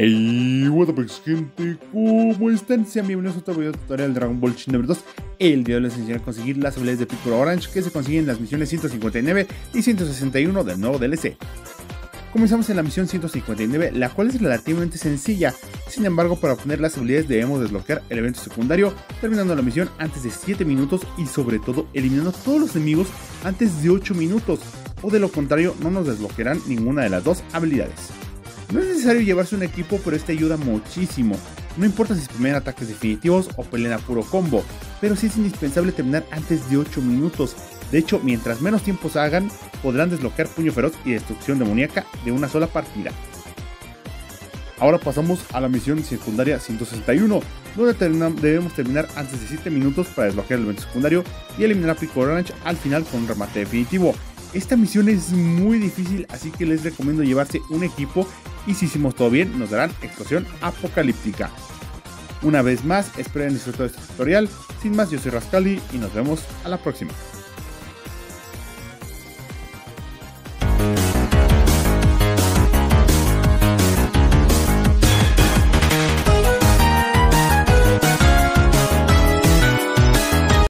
What gente, ¿cómo están? Sean bienvenidos a otro video tutorial de Dragon Ball Shin 2 El video les enseñaré a conseguir las habilidades de Piccolo Orange que se consiguen en las misiones 159 y 161 del nuevo DLC Comenzamos en la misión 159, la cual es relativamente sencilla, sin embargo para obtener las habilidades debemos desbloquear el evento secundario, terminando la misión antes de 7 minutos y sobre todo eliminando todos los enemigos antes de 8 minutos, o de lo contrario no nos desbloquearán ninguna de las dos habilidades. No es necesario llevarse un equipo, pero este ayuda muchísimo. No importa si es primer ataques definitivos o pelean a puro combo, pero sí es indispensable terminar antes de 8 minutos. De hecho, mientras menos tiempos hagan, podrán desbloquear puño feroz y destrucción demoníaca de una sola partida. Ahora pasamos a la misión secundaria 161, donde debemos terminar antes de 7 minutos para desbloquear el evento secundario y eliminar a Pico Orange al final con un remate definitivo. Esta misión es muy difícil, así que les recomiendo llevarse un equipo y si hicimos todo bien nos darán explosión apocalíptica. Una vez más, esperen disfrutar de este tutorial. Sin más, yo soy Rascali y nos vemos a la próxima.